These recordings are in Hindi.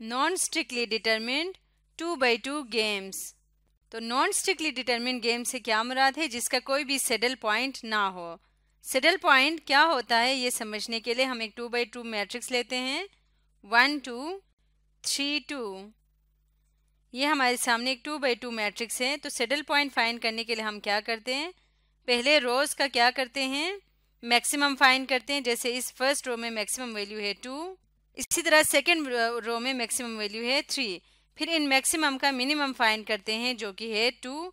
Non strictly determined two by two games तो नॉन स्ट्रिक्टली डिटर्मिंड गेम से क्या मुराद है? जिसका कोई भी सेडल पॉइंट ना हो। सेडल पॉइंट क्या होता है? ये समझने के लिए हम एक टू बाई टू मैट्रिक्स लेते हैं। वन टू थ्री टू ये हमारे सामने एक टू बाई टू मैट्रिक्स है। तो सेडल पॉइंट फाइंड करने के लिए हम क्या करते हैं? पहले रोज का क्या करते हैं? मैक्सिमम फाइंड करते हैं। जैसे इस फ़र्स्ट रो में मैक्सिमम वैल्यू है टू इसी तरह सेकेंड रो में मैक्सिमम वैल्यू है थ्री फिर इन मैक्सिमम का मिनिमम फाइंड करते हैं, जो कि है टू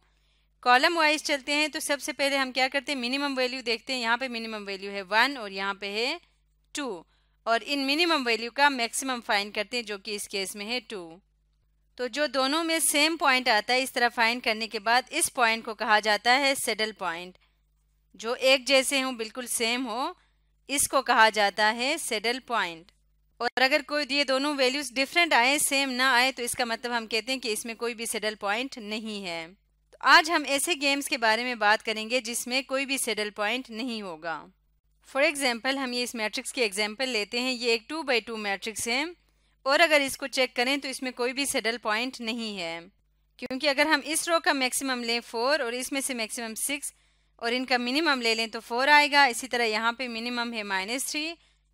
कॉलम वाइज चलते हैं तो सबसे पहले हम क्या करते हैं? मिनिमम वैल्यू देखते हैं। यहाँ पे मिनिमम वैल्यू है वन और यहाँ पे है टू और इन मिनिमम वैल्यू का मैक्सिमम फाइंड करते हैं, जो कि इस केस में है टू तो जो दोनों में सेम पॉइंट आता है, इस तरह फाइंड करने के बाद इस पॉइंट को कहा जाता है सेडल पॉइंट जो एक जैसे हों, बिल्कुल सेम हो, इसको कहा जाता है सेडल पॉइंट और अगर कोई, ये दोनों वैल्यूज़ डिफरेंट आए सेम ना आए तो इसका मतलब हम कहते हैं कि इसमें कोई भी सेडल पॉइंट नहीं है। तो आज हम ऐसे गेम्स के बारे में बात करेंगे जिसमें कोई भी सेडल पॉइंट नहीं होगा। फॉर एग्ज़ाम्पल हम ये इस मैट्रिक्स की एग्ज़ाम्पल लेते हैं। ये एक टू बाई टू मैट्रिक्स है। और अगर इसको चेक करें तो इसमें कोई भी सेडल पॉइंट नहीं है। क्योंकि अगर हम इस रो का मैक्सिमम लें फोर और इसमें से मैक्सिमम सिक्स और इनका मिनिमम ले लें तो फोर आएगा। इसी तरह यहाँ पे मिनिमम है माइनस थ्री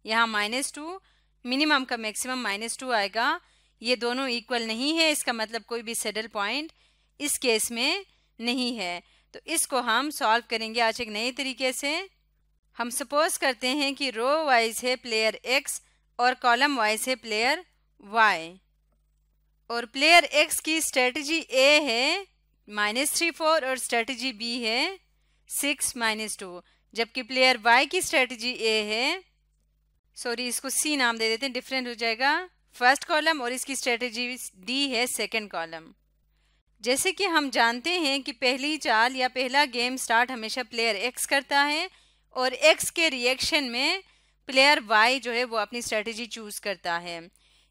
यहाँ माइनस टू मिनिमम का मैक्सिमम माइनस टू आएगा। ये दोनों इक्वल नहीं है, इसका मतलब कोई भी सेडल पॉइंट इस केस में नहीं है। तो इसको हम सॉल्व करेंगे आज एक नए तरीके से। हम सपोज़ करते हैं कि रो वाइज है प्लेयर एक्स और कॉलम वाइज है प्लेयर वाई और प्लेयर एक्स की स्ट्रेटजी ए है माइनस थ्री फोर और स्ट्रेटजी बी है सिक्स माइनस टू जबकि प्लेयर वाई की स्ट्रेटजी ए है सॉरी इसको सी नाम दे देते हैं डिफरेंट हो जाएगा। फ़र्स्ट कॉलम और इसकी स्ट्रेटेजी डी है सेकंड कॉलम जैसे कि हम जानते हैं कि पहली चाल या पहला गेम स्टार्ट हमेशा प्लेयर एक्स करता है और एक्स के रिएक्शन में प्लेयर वाई जो है वो अपनी स्ट्रेटेजी चूज़ करता है।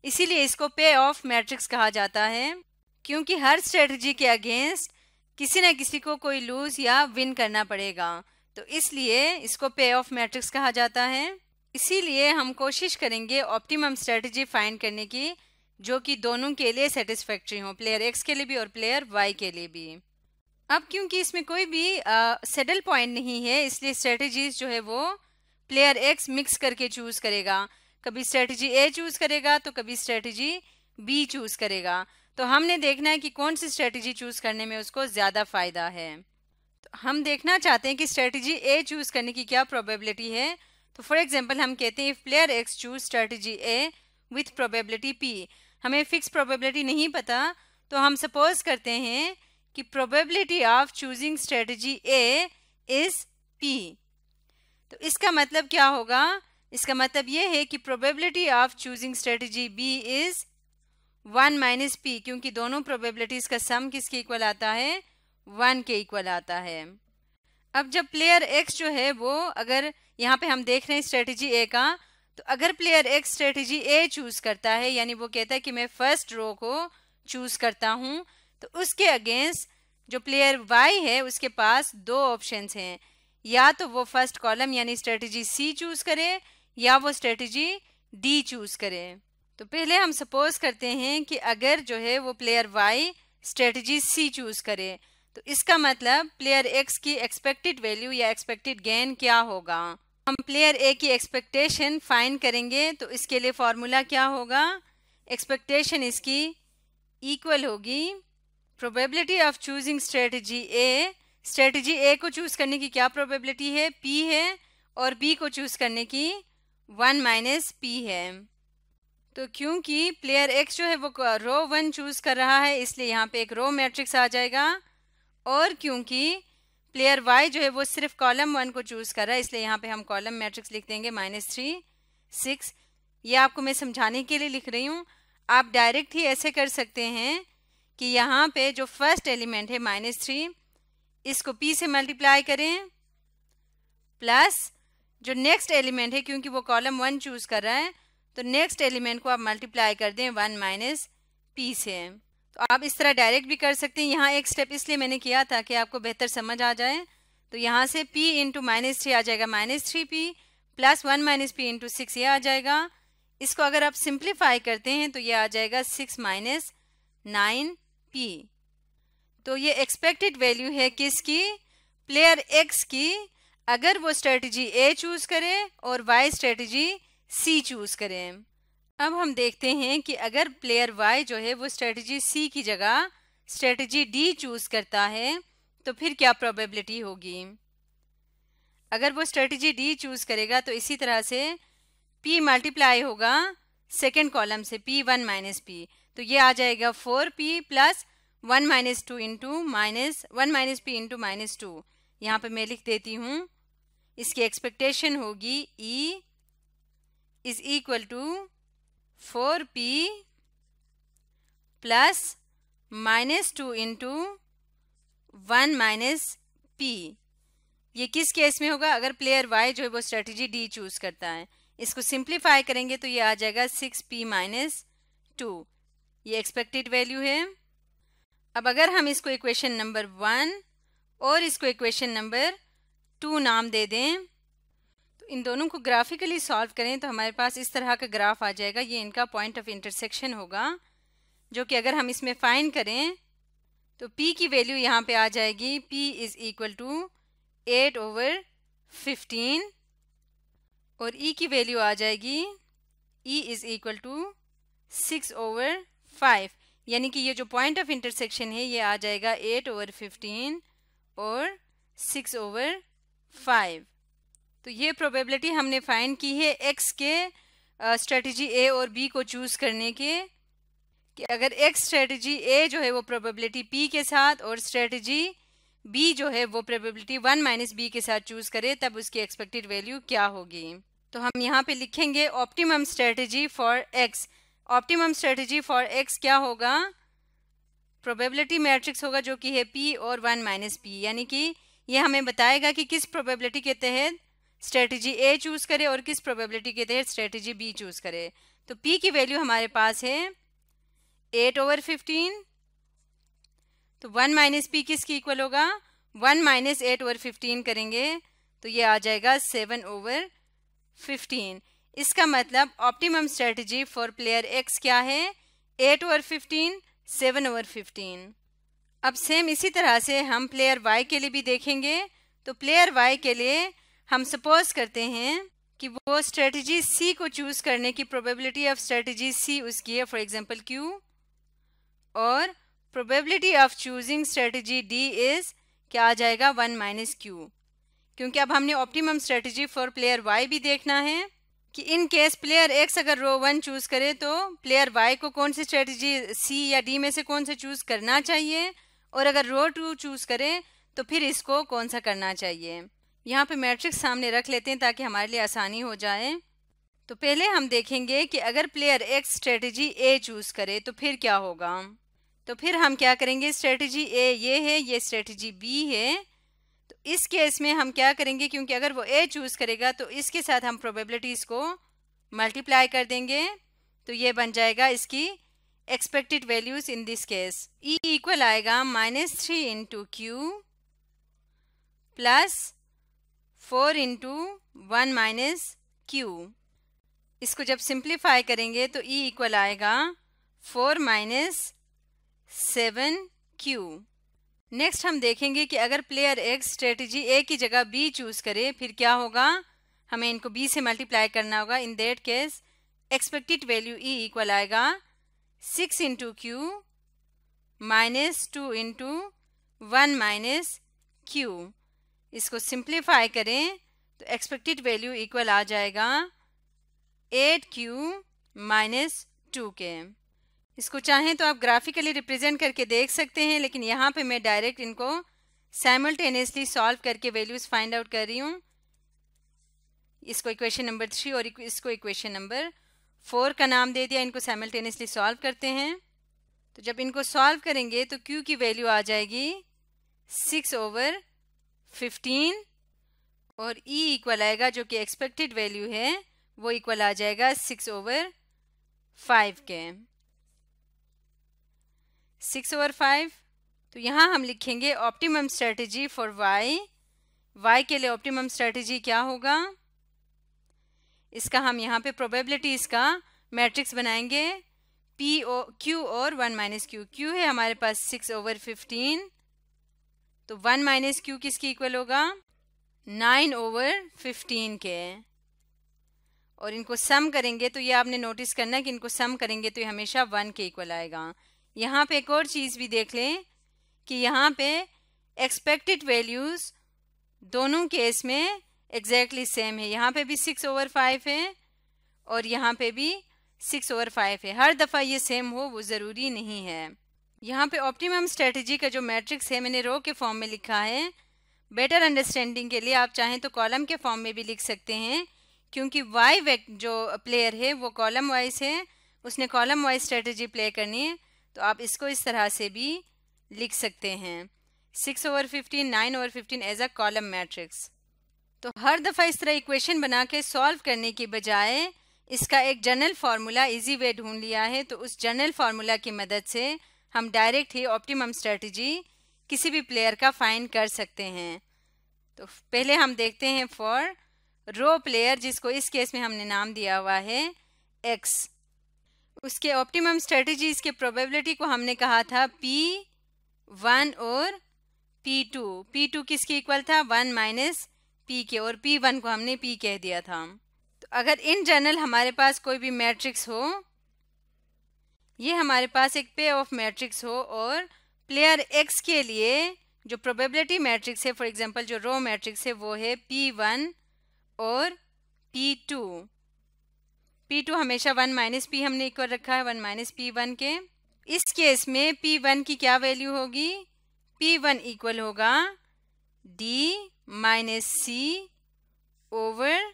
इसीलिए इसको पे ऑफ़ मैट्रिक्स कहा जाता है, क्योंकि हर स्ट्रेटजी के अगेंस्ट किसी न किसी को कोई लूज या विन करना पड़ेगा। तो इसलिए इसको पे ऑफ़ मैट्रिक्स कहा जाता है। इसीलिए हम कोशिश करेंगे ऑप्टिमम स्ट्रेटजी फाइंड करने की, जो कि दोनों के लिए सेटिस्फैक्ट्री हो प्लेयर एक्स के लिए भी और प्लेयर वाई के लिए भी। अब क्योंकि इसमें कोई भी सेडल पॉइंट नहीं है, इसलिए स्ट्रेटजीज जो है वो प्लेयर एक्स मिक्स करके चूज़ करेगा। कभी स्ट्रेटजी ए चूज़ करेगा तो कभी स्ट्रेटजी बी चूज़ करेगा। तो हमने देखना है कि कौन सी स्ट्रेटजी चूज़ करने में उसको ज़्यादा फ़ायदा है। तो हम देखना चाहते हैं कि स्ट्रेटजी ए चूज़ करने की क्या प्रोबेबिलिटी है तो फॉर एग्ज़ाम्पल हम कहते हैं if player X choose strategy A with probability P हमें फिक्स प्रोबेबिलिटी नहीं पता तो हम सपोज़ करते हैं कि probability of choosing strategy A is P तो इसका मतलब क्या होगा? इसका मतलब ये है कि probability of choosing strategy B is one minus P क्योंकि दोनों प्रोबेबिलिटीज का सम किसके इक्वल आता है? वन के इक्वल आता है। अब जब प्लेयर एक्स जो है, वो अगर यहाँ पे हम देख रहे हैं स्ट्रेटजी ए का। तो अगर player X strategy A choose करता है, यानी वो कहता है कि मैं फ़र्स्ट रो को चूज़ करता हूँ तो उसके अगेंस्ट जो प्लेयर वाई है, उसके पास दो ऑप्शंस हैं। या तो वो फ़र्स्ट कॉलम यानी स्ट्रेटजी सी चूज़ करे, या वो स्ट्रेटजी डी चूज़ करे। तो पहले हम सपोज़ करते हैं कि अगर जो है वो player Y strategy C choose करे तो इसका मतलब प्लेयर एक्स की एक्सपेक्टेड वैल्यू या एक्सपेक्टेड गेन क्या होगा? हम प्लेयर ए की एक्सपेक्टेशन फाइंड करेंगे तो इसके लिए फॉर्मूला क्या होगा? एक्सपेक्टेशन इसकी इक्वल होगी। Probability of choosing strategy A strategy A को चूज़ करने की क्या प्रोबेबिलिटी है? पी है और बी को चूज़ करने की वन माइनस पी है। तो क्योंकि प्लेयर एक्स जो है वो रो वन चूज़ कर रहा है, इसलिए यहाँ पे एक रो मैट्रिक्स आ जाएगा। और क्योंकि प्लेयर वाई जो है वो सिर्फ़ कॉलम वन को चूज़ कर रहा है, इसलिए यहाँ पे हम कॉलम मैट्रिक्स लिख देंगे माइनस थ्री सिक्स ये आपको मैं समझाने के लिए लिख रही हूँ। आप डायरेक्ट ही ऐसे कर सकते हैं कि यहाँ पे जो फ़र्स्ट एलिमेंट है माइनस थ्री इसको पी से मल्टीप्लाई करें प्लस जो नेक्स्ट एलिमेंट है, क्योंकि वो कॉलम वन चूज़ कर रहा है तो नेक्स्ट एलिमेंट को आप मल्टीप्लाई कर दें वन माइनस पी से। तो आप इस तरह डायरेक्ट भी कर सकते हैं। यहाँ एक स्टेप इसलिए मैंने किया था कि आपको बेहतर समझ आ जाए। तो यहाँ से p इंटू माइनस थ्री आ जाएगा। Minus three P plus one minus P into six ये आ जाएगा। इसको अगर आप सिंप्लीफाई करते हैं तो ये आ जाएगा सिक्स माइनस नाइन पी तो ये एक्सपेक्टेड वैल्यू है किसकी? प्लेयर एक्स की। अगर वो स्ट्रेटजी ए चूज़ करे और वाई स्ट्रेटजी सी चूज़ करें। अब हम देखते हैं कि अगर प्लेयर वाई जो है वो स्ट्रेटजी सी की जगह स्ट्रेटजी डी चूज़ करता है तो फिर क्या प्रोबेबिलिटी होगी? अगर वो स्ट्रेटजी डी चूज़ करेगा तो इसी तरह से पी मल्टीप्लाई होगा सेकेंड कॉलम से पी वन माइनस पी तो ये आ जाएगा four P plus one minus two into minus one minus P into minus two यहाँ पर मैं लिख देती हूँ, इसकी एक्सपेक्टेशन होगी E is equal to four P plus minus two into one minus P. ये किस केस में होगा? अगर प्लेयर वाई जो है वो स्ट्रेटजी डी चूज़ करता है। इसको सिंप्लीफाई करेंगे तो ये आ जाएगा सिक्स पी माइनस टू ये एक्सपेक्टेड वैल्यू है। अब अगर हम इसको इक्वेशन नंबर वन और इसको इक्वेशन नंबर टू नाम दे दें इन दोनों को ग्राफिकली सॉल्व करें तो हमारे पास इस तरह का ग्राफ आ जाएगा। ये इनका पॉइंट ऑफ़ इंटरसेक्शन होगा, जो कि अगर हम इसमें फाइंड करें तो p की वैल्यू यहाँ पे आ जाएगी। P is equal to eight over fifteen और e की वैल्यू आ जाएगी। E is equal to six over five यानी कि ये जो पॉइंट ऑफ़ इंटरसेक्शन है, ये आ जाएगा एट ओवर फिफ्टीन और सिक्स ओवर फाइव तो ये प्रोबेबिलिटी हमने फाइंड की है एक्स के स्ट्रेटजी ए और बी को चूज़ करने के, कि अगर एक्स स्ट्रेटजी ए जो है वो प्रोबेबिलिटी पी के साथ और स्ट्रेटजी बी जो है वो प्रोबेबिलिटी वन माइनस बी के साथ चूज़ करे, तब उसकी एक्सपेक्टेड वैल्यू क्या होगी? तो हम यहाँ पे लिखेंगे optimum strategy for X optimum strategy for X क्या होगा? प्रोबेबिलिटी मैट्रिक्स होगा जो कि है पी और वन माइनस पी यानी कि ये हमें बताएगा कि किस प्रोबेबिलिटी के तहत स्ट्रेटजी ए चूज़ करे और किस प्रोबेबिलिटी के तहत स्ट्रेटजी बी चूज़ करे। तो पी की वैल्यू हमारे पास है एट ओवर फिफ्टीन तो वन माइनस पी किसकी इक्वल होगा? One minus eight over fifteen करेंगे। तो ये आ जाएगा सेवन ओवर फिफ्टीन इसका मतलब optimum strategy for player X क्या है? Eight over fifteen seven over fifteen अब सेम इसी तरह से हम प्लेयर वाई के लिए भी देखेंगे। तो प्लेयर वाई के लिए हम सपोज़ करते हैं कि वो स्ट्रेटजी सी को चूज़ करने की प्रोबेबिलिटी ऑफ़ स्ट्रेटजी सी उसकी है फॉर एग्जांपल क्यू और probability of choosing strategy D is क्या आ जाएगा? वन माइनस क्यू क्योंकि अब हमने optimum strategy for player Y भी देखना है कि इन केस प्लेयर एक्स अगर रो वन चूज़ करे तो प्लेयर वाई को कौन सी स्ट्रेटजी सी या डी में से कौन सा चूज़ करना चाहिए? और अगर रो टू चूज़ करे तो फिर इसको कौन सा करना चाहिए? यहाँ पे मैट्रिक्स सामने रख लेते हैं ताकि हमारे लिए आसानी हो जाए। तो पहले हम देखेंगे कि अगर player X strategy A choose करे तो फिर क्या होगा? तो फिर हम क्या करेंगे? स्ट्रेटजी ए ये है, ये स्ट्रेटजी बी है। तो इस केस में हम क्या करेंगे? क्योंकि अगर वो ए चूज़ करेगा तो इसके साथ हम प्रोबेबिलिटीज को मल्टीप्लाई कर देंगे। तो ये बन जाएगा इसकी expected values in this case E equal आएगा minus three into Q plus four into one minus Q. इसको जब सिंप्लीफाई करेंगे तो ई e इक्वल आएगा four minus seven Q. Next हम देखेंगे कि अगर प्लेयर एक्स स्ट्रेटजी ए की जगह बी चूज़ करे, फिर क्या होगा? हमें इनको बी से मल्टीप्लाई करना होगा। In that case expected value E equal आएगा six into Q minus two into one minus Q इसको सिंप्लीफाई करें तो एक्सपेक्टेड वैल्यू इक्वल आ जाएगा एट क्यू माइनस टू के इसको चाहें तो आप ग्राफिकली रिप्रेजेंट करके देख सकते हैं, लेकिन यहाँ पे मैं डायरेक्ट इनको साइमल्टेनियसली सॉल्व करके वैल्यूज़ फाइंड आउट कर रही हूँ। इसको इक्वेशन नंबर थ्री और इसको इक्वेशन नंबर फोर का नाम दे दिया, इनको साइमल्टेनियसली सॉल्व करते हैं। तो जब इनको सॉल्व करेंगे तो क्यू की वैल्यू आ जाएगी सिक्स ओवर फिफ्टीन और ई e इक्वल आएगा जो कि एक्सपेक्टेड वैल्यू है, वो इक्वल आ जाएगा सिक्स ओवर फाइव के। सिक्स ओवर फाइव तो यहाँ हम लिखेंगे optimum strategy for Y Y के लिए ऑप्टिमम स्ट्रेटजी क्या होगा? इसका हम यहाँ पे प्रोबेबिलिटीज का मैट्रिक्स बनाएँगे। पी ओ क्यू और वन माइनस क्यू क्यू है हमारे पास सिक्स ओवर फिफ्टीन तो वन माइनस क्यू किसके इक्वल होगा? नाइन ओवर फिफ्टीन के। और इनको सम करेंगे तो ये आपने नोटिस करना कि इनको सम करेंगे तो ये हमेशा वन के इक्वल आएगा। यहाँ पे एक और चीज़ भी देख लें कि यहाँ पे एक्सपेक्टेड वैल्यूज़ दोनों केस में एग्जैक्टली exactly सेम है। यहाँ पे भी सिक्स ओवर फाइव है और यहाँ पे भी सिक्स ओवर फाइव है। हर दफ़ा ये सेम हो, वो ज़रूरी नहीं है। यहाँ पे ऑप्टिमम स्ट्रेटजी का जो मैट्रिक्स है, मैंने रो के फॉर्म में लिखा है। बेटर अंडरस्टैंडिंग के लिए आप चाहें तो कॉलम के फॉर्म में भी लिख सकते हैं, क्योंकि वाई जो प्लेयर है, वो कॉलम वाइज है। उसने कॉलम वाइज स्ट्रेटजी प्ले करनी है तो आप इसको इस तरह से भी लिख सकते हैं। Six over fifteen nine over fifteen as a column matrix तो हर दफ़ा इस तरह इक्वेशन बना के सॉल्व करने की बजाय इसका एक जनरल फार्मूला इजी वे ढूंढ लिया है तो उस जनरल फार्मूला की मदद से हम डायरेक्ट ही ऑप्टिमम स्ट्रेटजी किसी भी प्लेयर का फाइंड कर सकते हैं। तो पहले हम देखते हैं फॉर रो प्लेयर जिसको इस केस में हमने नाम दिया हुआ है एक्स उसके ऑप्टिमम स्ट्रेटजीज के प्रोबेबिलिटी को हमने कहा था पी वन और पी टू पी टू किसके इक्वल था? वन माइनस पी के और पी वन को हमने पी कह दिया था। तो अगर इन जनरल हमारे पास कोई भी मैट्रिक्स हो ये हमारे पास एक पे ऑफ़ मैट्रिक्स हो और प्लेयर एक्स के लिए जो प्रोबेबिलिटी मैट्रिक्स है फॉर एग्जांपल जो रो मैट्रिक्स है, वो है पी वन और पी टू पी टू हमेशा वन माइनस पी हमने इक्वल रखा है वन माइनस पी वन के। इस केस में पी वन की क्या वैल्यू होगी? पी वन इक्वल होगा D minus C over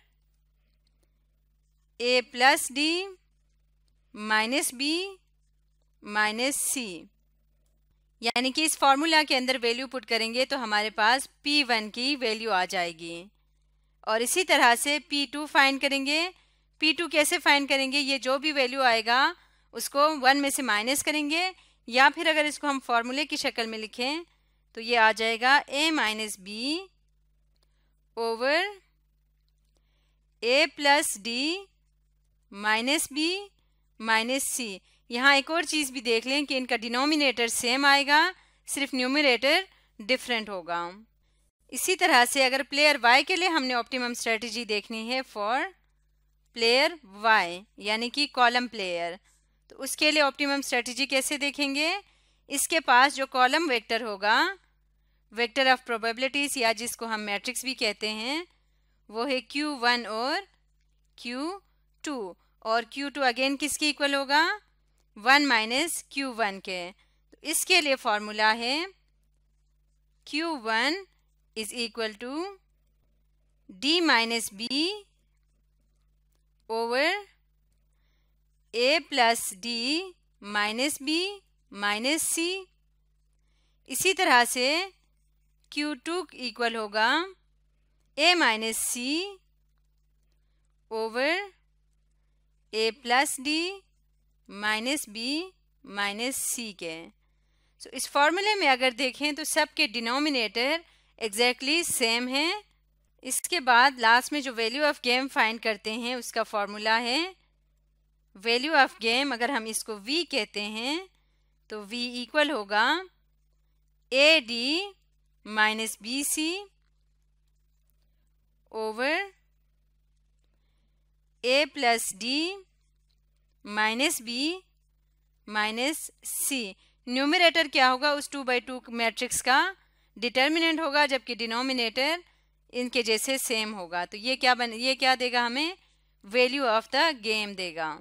A plus D minus B minus C. यानी कि इस फॉर्मूला के अंदर वैल्यू पुट करेंगे तो हमारे पास पी वन की वैल्यू आ जाएगी। और इसी तरह से P2 फाइंड करेंगे। P2 कैसे फाइंड करेंगे? ये जो भी वैल्यू आएगा, उसको वन में से माइनस करेंगे। या फिर अगर इसको हम फॉर्मूले की शक्ल में लिखें तो ये आ जाएगा a minus B over A plus D minus B minus C. यहाँ एक और चीज़ भी देख लें कि इनका डिनोमिनेटर सेम आएगा, सिर्फ़ न्यूमिनेटर डिफरेंट होगा। इसी तरह से अगर प्लेयर वाई के लिए हमने ऑप्टिमम स्ट्रेटजी देखनी है फॉर प्लेयर वाई यानी कि कॉलम प्लेयर तो उसके लिए ऑप्टिमम स्ट्रेटजी कैसे देखेंगे? इसके पास जो कॉलम वेक्टर होगा वेक्टर ऑफ़ प्रोबेबिलिटीज़ या जिसको हम मैट्रिक्स भी कहते हैं, वो है क्यू वन और क्यू टू और क्यू टू अगेन किसके इक्वल होगा? वन माइनस क्यू वन के। तो इसके लिए फॉर्मूला है Q one is equal to D minus B over A plus D minus B minus C. इसी तरह से Q2 इक्वल होगा a minus C over A plus D minus B minus C के। सो so, इस फॉर्मूले में अगर देखें तो सब के डिनोमिनेटर एग्जैक्टली सेम है। इसके बाद लास्ट में जो वैल्यू ऑफ़ गेम फाइंड करते हैं उसका फॉर्मूला है। वैल्यू ऑफ़ गेम अगर हम इसको v कहते हैं तो v इक्वल होगा A D minus B C over A plus D minus B, minus C. Numerator क्या होगा? उस टू बाई टू मैट्रिक्स का डिटर्मिनेंट होगा, जबकि डिनोमिनेटर इनके जैसे सेम होगा। तो ये क्या बन, ये क्या देगा हमें? वैल्यू ऑफ़ द गेम देगा।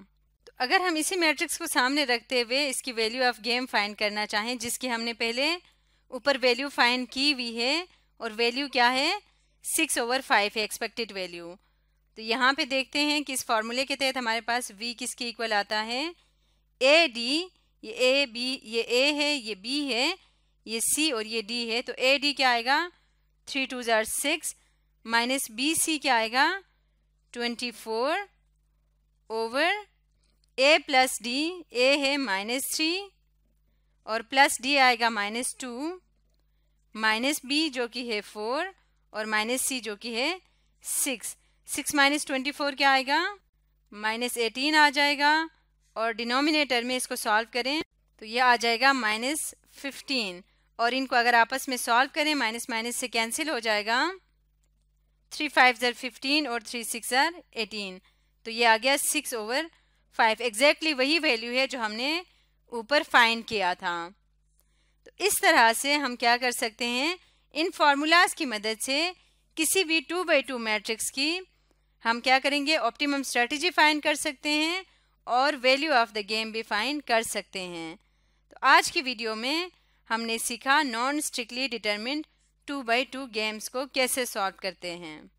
तो अगर हम इसी मैट्रिक्स को सामने रखते हुए इसकी वैल्यू ऑफ़ गेम फाइंड करना चाहें, जिसकी हमने पहले ऊपर वैल्यू फाइंड की हुई है, और वैल्यू क्या है? सिक्स ओवर फाइव है एक्सपेक्टेड वैल्यू तो यहाँ पे देखते हैं कि इस फॉर्मूले के तहत हमारे पास v किसके इक्वल आता है? ए डी ये ए बी ये ए है, ये बी है, ये सी और ये डी है तो ए डी क्या आएगा? Three twos are six minus B C क्या आएगा? Twenty four over A plus D A है माइनस थ्री और प्लस डी आएगा माइनस टू माइनस बी जो कि है फोर और माइनस सी जो कि है six six minus twenty four क्या आएगा? माइनस एटीन आ जाएगा। और डिनोमिनेटर में इसको सॉल्व करें तो ये आ जाएगा माइनस फिफ्टीन। और इनको अगर आपस में सॉल्व करें, माइनस माइनस से कैंसिल हो जाएगा। थ्री फाइव ज़र फिफ्टीन और थ्री सिक्स ज़र एटीन। तो ये आ गया सिक्स ओवर फाइव। एग्जैक्टली वही वैल्यू है जो हमने ऊपर फाइंड किया था। तो इस तरह से हम क्या कर सकते हैं? इन फार्मूलाज की मदद से किसी भी टू बाई टू मैट्रिक्स की हम क्या करेंगे? ऑप्टिमम स्ट्रेटजी फाइंड कर सकते हैं और वैल्यू ऑफ़ द गेम भी फाइंड कर सकते हैं। तो आज की वीडियो में हमने सीखा non strictly determined two by two games को कैसे सॉल्व करते हैं।